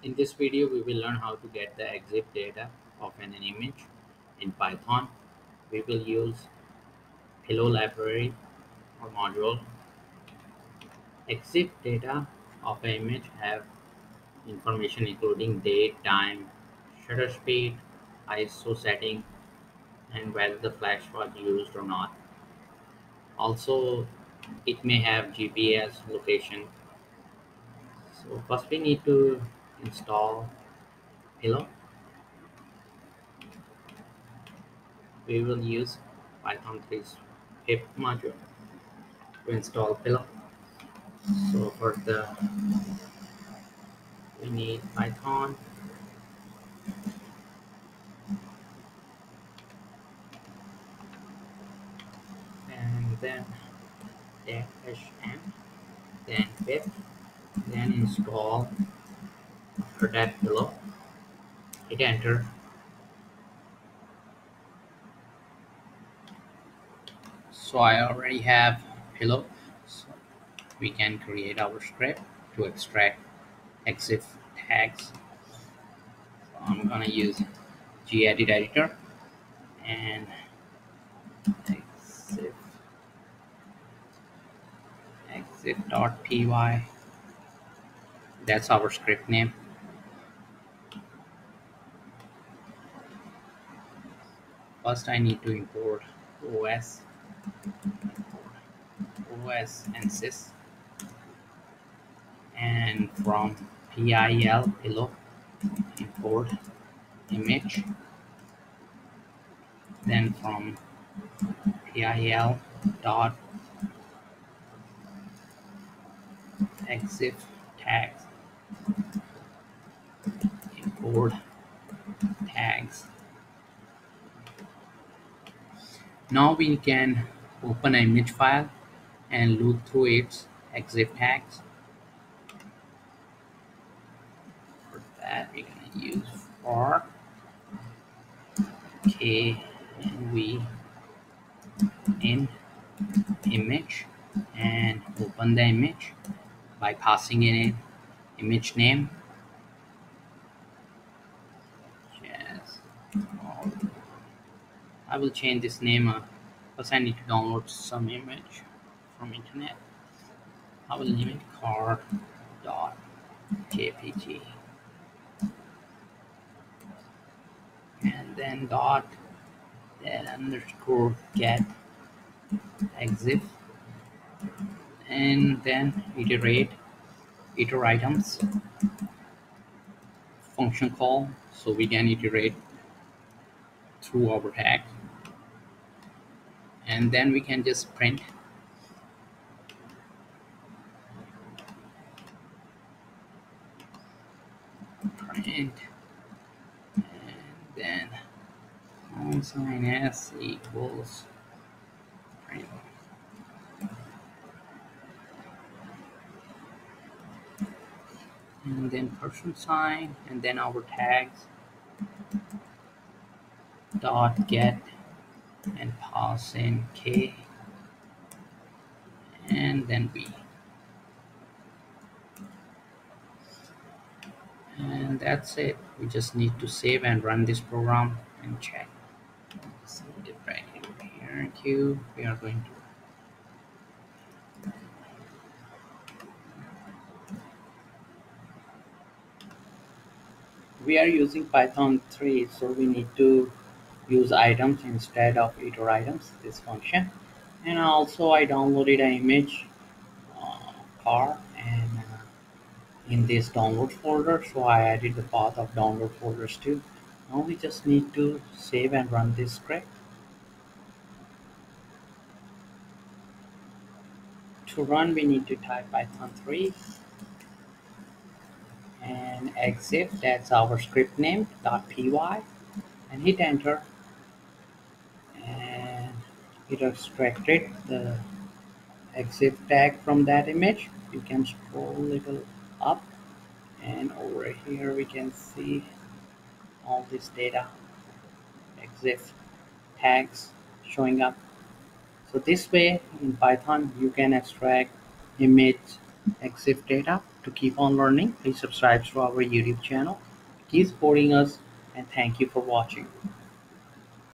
In this video, we will learn how to get the EXIF data of an image in Python. We will use Pillow library or module. EXIF data of an image have information including date, time, shutter speed, ISO setting, and whether the flash was used or not. Also, it may have GPS location. So first we need to install Pillow. We will use Python 3's pip module to install Pillow. So for the we need Python and then dash then pip then install after that Pillow hit enter. So I already have Pillow so we can create our script to extract EXIF tags. So I'm gonna use gedit editor and exif exif.py that's our script name first I need to import OS OS and sys and from PIL below import image. Then from PIL dot exif tags import tags now we can open an image file and look through its exif tags. For that we're going to use for k and v in image and open the image by passing in an image name. Yes I will change this name uh, I need to download some image from internet. I will name it car jpg and then dot then underscore get exif. And then iterate iter items. Function call so we can iterate through our tag and then we can just print. Print. And then sign s equals print. And then person sign and then our tags. Dot get and pass in k and then b. And that's it. We just need to save and run this program and check. Save it right here. Q we are going to we are using python 3 so we need to use items instead of iter items this function. And also I downloaded an image uh, car and uh, in this download folder so I added the path of download folders too. Now we just need to save and run this script. To run we need to type python 3 and exif. That's our script name dot .py and hit enter it extracted the exif tag from that image you can scroll a little up and over here we can see all this data exif tags showing up so this way in python you can extract image EXIF data. To keep on learning, please subscribe to our YouTube channel. Keep supporting us and thank you for watching.